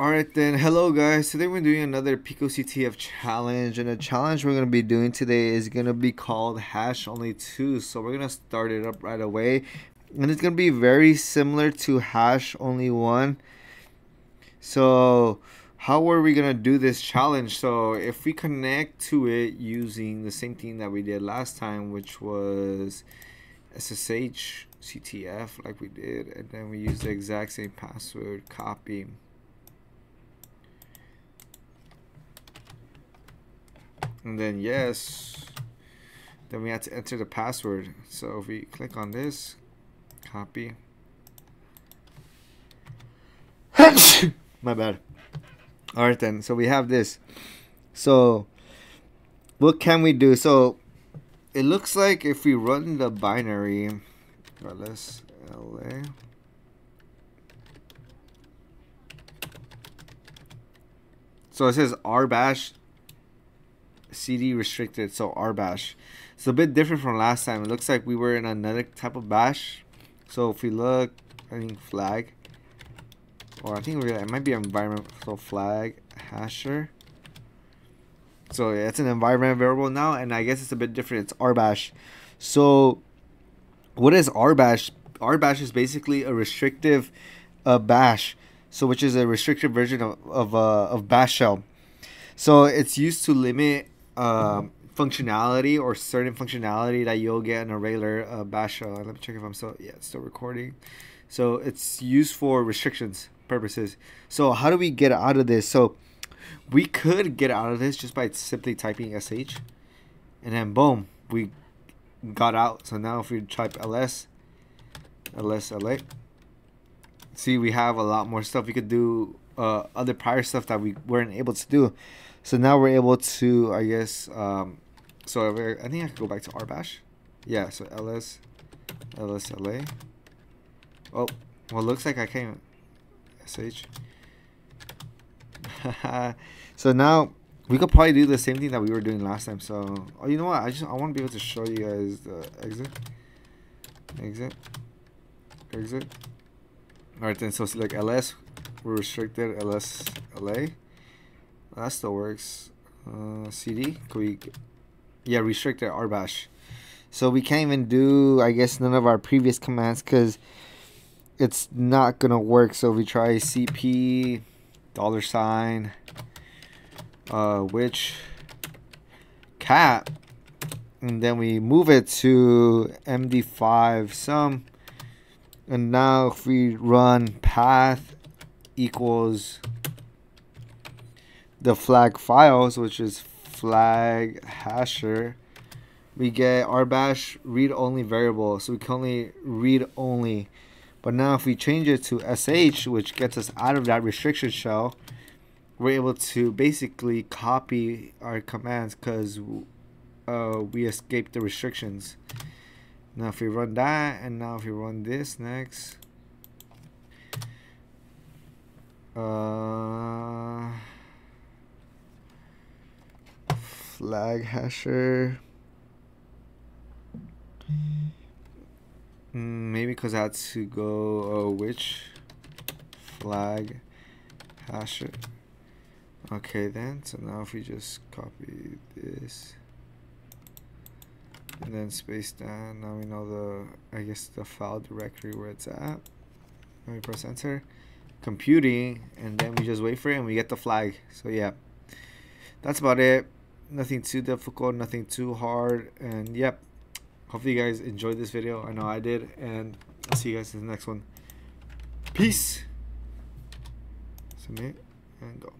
Alright then, hello guys. Today we're doing another Pico CTF challenge and the challenge we're going to be doing today is going to be called hash only 2. So we're going to start it up right away. And it's going to be very similar to hash only 1. So how are we going to do this challenge? So if we connect to it using the same thing that we did last time which was SSH CTF like we did and then we use the exact same password copy and then yes. Then we have to enter the password. So if we click on this copy. My bad. All right then so we have this. So what can we do? So it looks like if we run the binary la so it says rbash CD restricted, so R bash. It's a bit different from last time. It looks like we were in another type of bash. So if we look, I think flag, or I think it might be environmental flag hasher. So it's an environment variable now, and I guess it's a bit different. It's rbash. So what is rbash? rbash is basically a restrictive uh, bash. So which is a restricted version of of, uh, of bash shell. So it's used to limit um, functionality or certain functionality that you'll get in a regular uh, bash shell. Let me check if I'm still yeah still recording. So it's used for restrictions purposes. So how do we get out of this? So we could get out of this just by simply typing sh, and then boom, we got out. So now if we type ls, ls la, see we have a lot more stuff. We could do uh, other prior stuff that we weren't able to do. So now we're able to, I guess, um, so I think I could go back to rbash. Yeah, so ls, lsla. Oh, well, looks like I can't sh. so now we could probably do the same thing that we were doing last time. So, oh, you know what? I just I want to be able to show you guys the exit, exit, exit. All right, then. So like ls, restricted ls la that still works. Uh, CD, can we, yeah, restricted rbash. So we can't even do, I guess, none of our previous commands because it's not gonna work. So we try CP, dollar sign, uh, which cat, and then we move it to MD5 sum, and now if we run path equals the flag files, which is flag hasher, we get our bash read only variable. So we can only read only. But now if we change it to sh, which gets us out of that restriction shell, we're able to basically copy our commands because uh, we escaped the restrictions. Now if we run that, and now if we run this next, uh, flag hasher. Mm, maybe because I had to go uh, which flag hasher. Okay then, so now if we just copy this and then space down, now we know the, I guess the file directory where it's at. Let me press enter. Computing, and then we just wait for it and we get the flag. So yeah, that's about it. Nothing too difficult nothing too hard and yep. Hopefully you guys enjoyed this video. I know i did and i'll see you guys in the next one. Peace. Submit and go